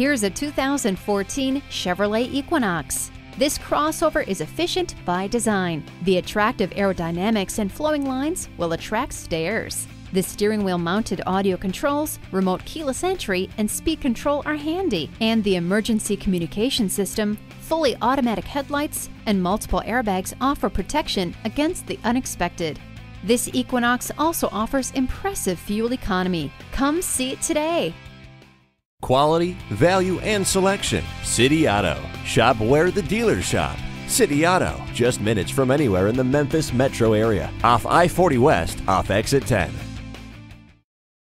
Here's a 2014 Chevrolet Equinox. This crossover is efficient by design. The attractive aerodynamics and flowing lines will attract stayers. The steering wheel mounted audio controls, remote keyless entry, and speed control are handy, and the emergency communication system, fully automatic headlights, and multiple airbags offer protection against the unexpected. This Equinox also offers impressive fuel economy. Come see it today. Quality, value, and selection. City Auto. Shop where the dealers shop. City Auto, just minutes from anywhere in the Memphis metro area. Off I 40 West, off exit 10.